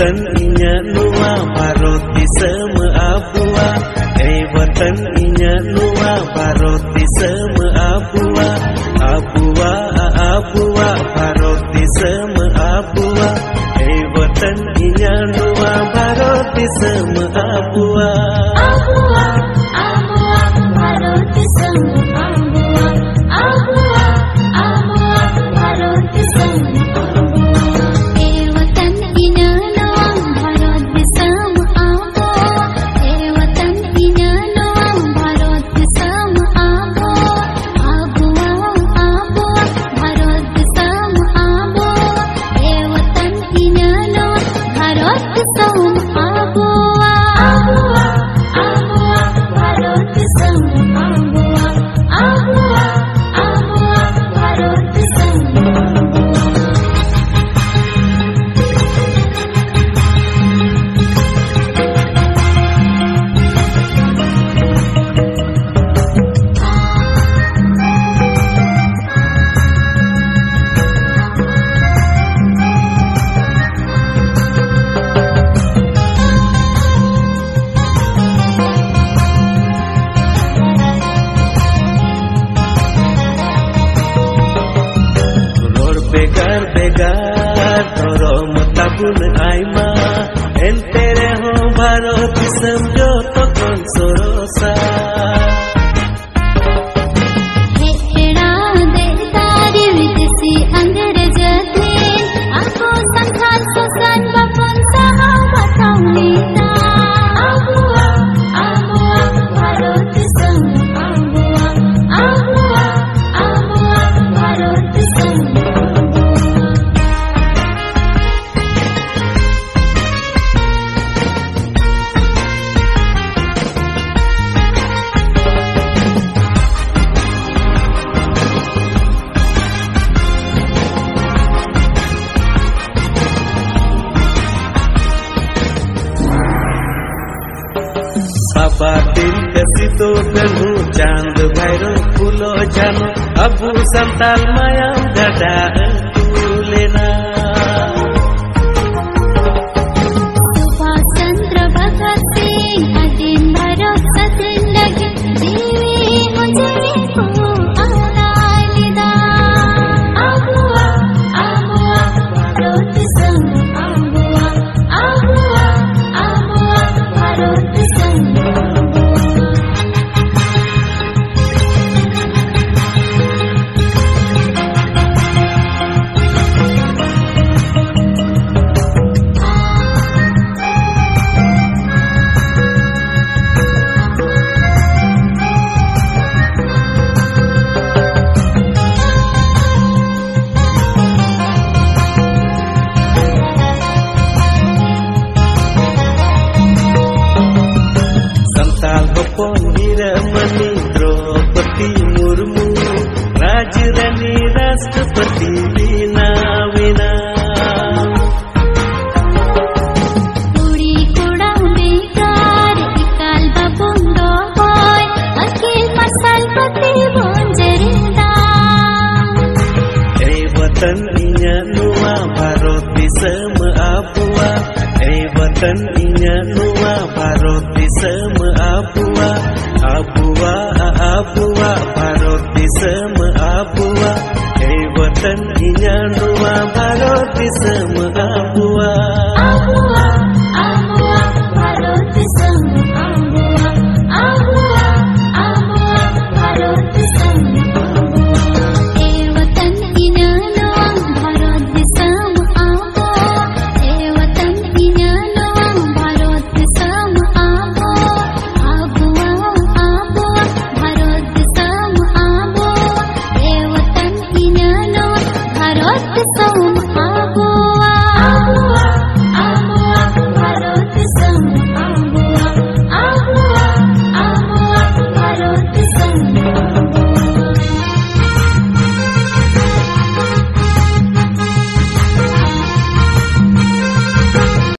Batan inya nuwa di seme abua Eh batan inya nuwa di seme abua Abua a abua di seme abua Eh batan inya nuwa di seme abua तुम आईमा एंतेरे हो भारत संग हवा तेरी तो गनु चाँद भैरव फूलो जानो अबू संताल माया गदा Sangira seperti bina-bina Taninya Eh inya nua parot di sema apua Apua apua parot di sema dan ruang harus bisa रात संग